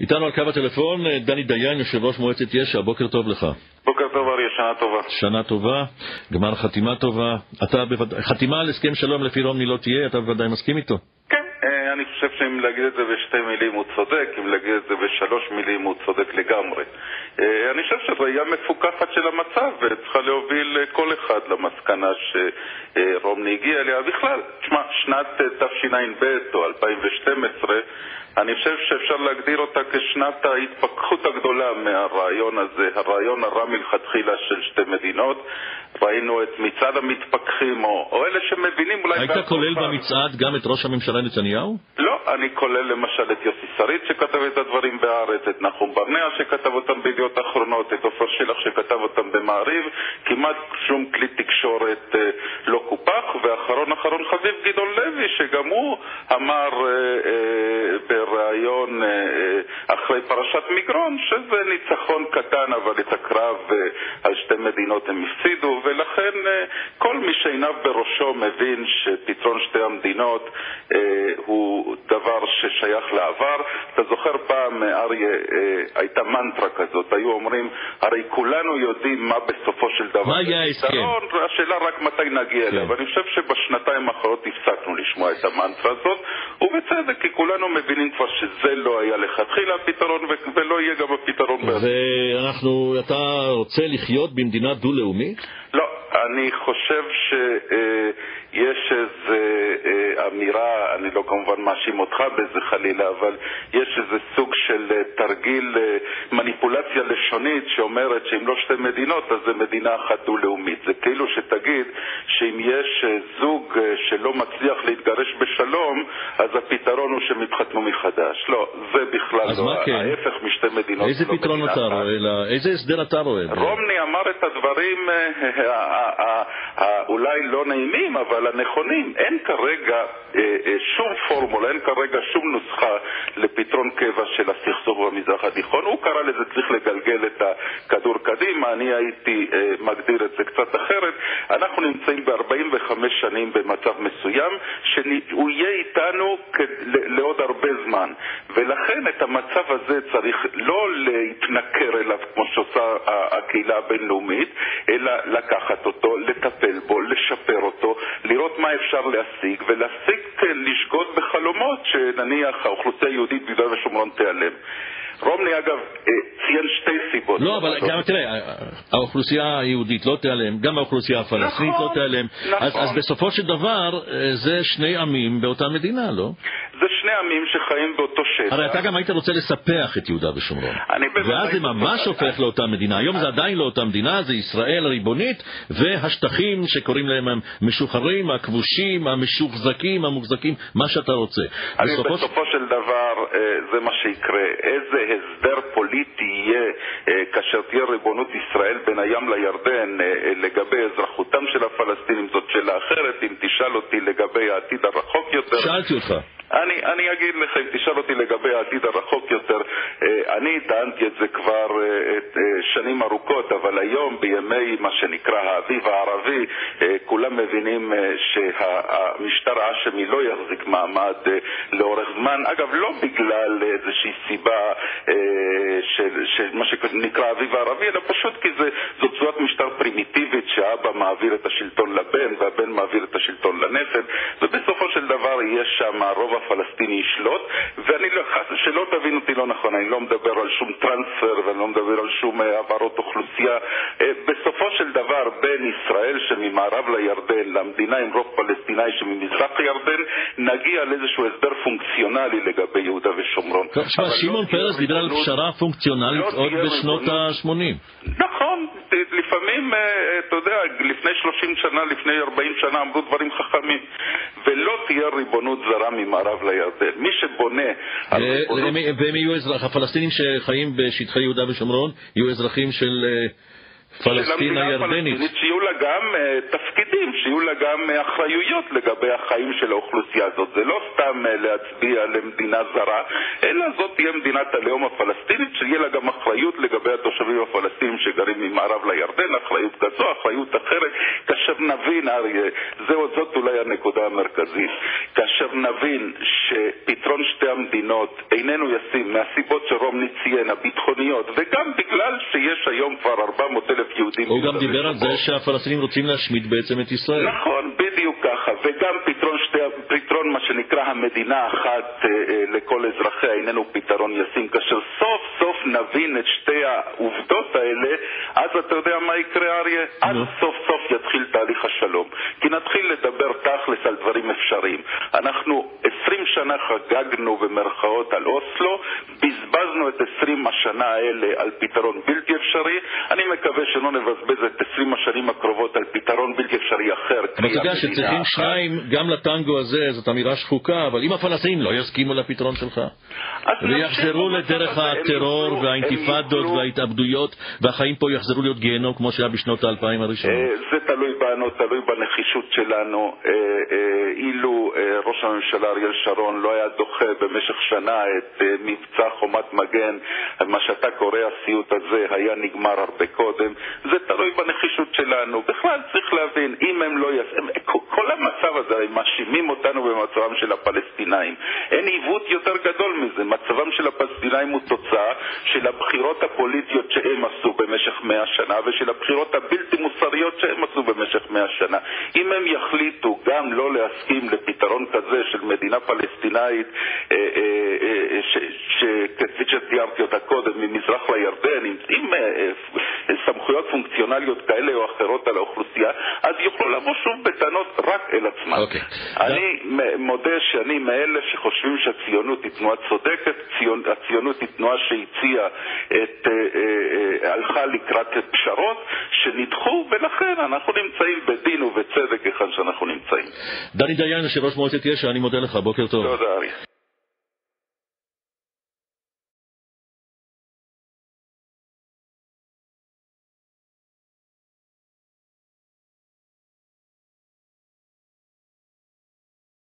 איתנו על קו הטלפון אה, דני דיין, יושב ראש מועצת יש"ע, בוקר טוב לך. בוקר טוב אריה, שנה טובה. שנה טובה, גמר חתימה טובה. אתה בוודאי, חתימה על הסכם שלום לפי רומני לא תהיה, אתה בוודאי מסכים איתו. כן, אני חושב שאם להגיד את זה בשתי מילים הוא צודק, אם להגיד את זה בשלוש מילים הוא צודק לגמרי. אה, אני חושב שראייה מפוקחת של המצב וצריכה להוביל אה, כל אחד למסקנה שרומני הגיע אליה. בכלל, תשמע, שנת תשע"ב או 2012 אני חושב שאפשר להגדיר אותה כשנת ההתפכחות הגדולה מהרעיון הזה, הרעיון הרע מלכתחילה של שתי מדינות. ראינו את מצעד המתפכחים, או, או אלה שמבינים אולי... היית כולל במצעד גם את ראש הממשלה נתניהו? אני כולל למשל את יוסי שריד שכתב את הדברים בהארץ, את נחום ברנע שכתב אותם בידיעות אחרונות, את עופר שלח שכתב אותם במעריב, כמעט שום כלי תקשורת אה, לא קופח, ואחרון אחרון חביב גדעון לוי, שגם הוא אמר אה, אה, בריאיון אחרי פרשת מגרון שזה ניצחון קטן, אבל את הקרב על שתי מדינות הם הפסידו, ולכן אה, כל מי שעיניו בראשו מבין שפתרון שתי המדינות אה, הוא דבר ששייך לעבר. אתה זוכר פעם, אריה, אה, הייתה מנטרה כזאת, היו אומרים, הרי כולנו יודעים מה בסופו של דבר. מה היה ההסכם? השאלה רק מתי נגיע כן. ואני חושב שבשנתיים האחרונות הפסקנו לשמוע את המנטרה הזאת, ובצדק, כי כולנו מבינים כבר שזה לא היה לכתחילה הפתרון, ולא יהיה גם הפתרון. ואנחנו, אתה רוצה לחיות במדינה דו-לאומית? לא, אני חושב שיש איזו אה, אמירה, אני לא כמובן מאשים אותך בזה חלילה, אבל יש איזה סוג של אה, תרגיל אה, מניפולציה לשונית שאומרת שאם לא שתי מדינות אז זה מדינה אחת דו-לאומית. זה כאילו שתגיד שאם יש זוג שלא מצליח להתגרש בשלום, אז הפתרון הוא שהם יתחתנו מחדש. לא, זה בכלל לא. כן? ההפך משתי מדינות. איזה לא פתרון אתה רואה? איזה הסדר אתה רואה? רומני אמר את הדברים האולי לא נעימים, אבל הנכונים. אין כרגע אה, אה, שום פורמולה, אין כרגע שום נוסחה לפתרון קבע של הסכסוך במזרח התיכון. הוא קרא לזה צריך לגלגל את הכדור קדימה, אני הייתי אה, מגדיר את זה קצת אחרת. אנחנו נמצאים ב-45 שנים במצב מסוים, שהוא יהיה איתנו לעוד זמן. ולכן את המצב הזה צריך לא להתנכר אליו כמו שעושה הקהילה הבינלאומית, אלא לקחת אותו, לטפל בו, לשפר אותו, לראות מה אפשר להשיג, ולהפסיק לשגות בחלומות שנניח האוכלוסייה היהודית ביהודה ושומרון תיעלם. רומני אגב אה, ציין שתי סיבות. לא, אבל גם תראה, האוכלוסייה היהודית לא תיעלם, גם האוכלוסייה הפלסטינית לא תיעלם. נכון. אז בסופו של דבר אה, זה שני עמים באותה מדינה, לא? עמים שחיים באותו שטח. הרי אתה גם היית רוצה לספח את יהודה ושומרון. ואז זה ממש הופך לאותה מדינה. היום זה עדיין לא אותה מדינה, זה ישראל הריבונית, והשטחים שקוראים להם המשוחררים, הכבושים, המשוחזקים, המוחזקים, מה שאתה רוצה. אני בסופו של דבר, אה, זה מה שיקרה. איזה הסדר פוליטי יהיה אה, כאשר תהיה ריבונות ישראל בין הים לירדן אה, לגבי אזרחותם של הפלסטינים, זאת שאלה אחרת. אם תשאל אותי לגבי העתיד הרחוק יותר... שאלתי אותך. אני, אני אגיד לך, אם תשאל אותי לגבי העתיד הרחוק יותר, אה, אני טענתי את זה כבר אה, שנים ארוכות, אבל היום, בימי מה שנקרא האביב הערבי, אה, כולם מבינים שהמשטר האשמי לא יחזיק מעמד לאורך זמן. אגב, לא בגלל איזושהי סיבה של, של מה שנקרא האביב הערבי, אלא פשוט כי זה, זו צורת משטר פרימיטיבית שהאבא מעביר את השלטון לבן והבן מעביר את השלטון לנכד, יש שם רוב הפלסטיני ישלוט, ואני לא, שלא תבין אותי לא נכון, אני לא מדבר על שום טרנספר ואני לא מדבר על שום אה, העברות אוכלוסייה. אה, בסופו של דבר, בין ישראל שממערב לירדן למדינה עם רוב פלסטיני שממזרח לירדן, נגיע לאיזשהו הסדר פונקציונלי לגבי יהודה ושומרון. שמעון לא פרס דיבר על פשרה פונקציונלית לא עוד בשנות ה-80. לפעמים, אה, אתה יודע, לפני 30 שנה, לפני 40 שנה אמרו דברים חכמים. ולא תהיה ריבונות זרה ממערב לירדן. מי שבונה על ריבונות... והם יהיו אזרחים, הפלסטינים שחיים בשטחי יהודה ושומרון יהיו אזרחים של... פלסטין הירדנית. שיהיו לה גם uh, תפקידים, שיהיו לה גם uh, אחריויות לגבי החיים של האוכלוסייה הזאת. זה לא סתם uh, להצביע למדינה זרה, אלא זאת תהיה מדינת הלאום הפלסטינית, שיהיה לה גם אחריות לגבי התושבים הפלסטינים שגרים ממערב לירדן, אחריות כזו, אחריות אחרת. כאשר נבין, אריה, זאת אולי הנקודה המרכזית, כאשר נבין שפתרון שתי המדינות איננו ישים מהסיבות שרומני ציין, הביטחוניות, וגם בגלל שיש היום כבר 400 אלף יהודים... הוא גם דיבר על זה שהפלסטינים רוצים להשמיד בעצם את ישראל. נכון, בדיוק ככה, וגם פתרון, שתי, פתרון מה שנקרא המדינה אחת אה, אה, לכל אזרחיה איננו פתרון ישים. כאשר סוף סוף נבין את שתי העובדות האלה, אז אתה יודע מה יקרה, אריה? אז סוף סוף יתחיל תהליך השלום. כי נתחיל לדבר תכלס על דברים אפשריים. אנחנו 20 שנה חגגנו במרכאות על אוסלו, בזבזנו את 20 השנה האלה על פתרון בלתי אפשרי. אני מקווה שלא נבזבז את 20 השנים הקרובות על פתרון בלתי אפשרי אחר. אבל אתה יודע שצריכים שניים גם לטנגו הזה, זאת אמירה שחוקה, אבל אם הפלסטינים לא יסכימו לפתרון שלך, ויחזרו לדרך הטרור והאינתיפאדות וההתאבדויות, והחיים פה יחזרו להיות גיהנום כמו שהיה בשנות האלפיים הראשונות. אה, זה תלוי בנו, תלוי בנחישות שלנו. אה, אה, אילו ראש הממשלה אריאל שרון לא היה דוחה במשך שנה את מבצע חומת מגן, מה שאתה קורא הסיוט הזה היה נגמר הרבה קודם. זה תלוי בנחישות שלנו. בכלל צריך להבין, אם הם לא יעשו... כל המצב הזה, הרי מאשימים אותנו במצבם של הפלסטינאים. אין עיוות יותר גדול מזה. מצבם של הפלסטינאים הוא תוצאה של הבחירות הפוליטיות שהם עשו במשך מאה שנה ושל הבחירות הבלתי מוסריות שהם עשו במשך מאה שנה. אם הם יחליטו גם לא להסכים לפתרון כזה של מדינה פלסטינאית, אה, אה, אה, כפי שתיארתי אותה קודם, ממזרח לירדן, עם סמכויות פונקציונליות כאלה או אחרות על האוכלוסייה, יוכלו לבוא שוב בטענות רק אל עצמם. Okay. אוקיי. אני that... מודה שאני מאלה שחושבים שהציונות היא תנועה צודקת, ציונ... הציונות היא תנועה שהציעה את... אה, אה, אה, הלכה לקראת פשרות שנדחו, ולכן אנחנו נמצאים בדין ובצדק היכן שאנחנו נמצאים. דני דיין, יושב ראש מועצת יש"ע, אני מודה לך, בוקר טוב. תודה, אריה.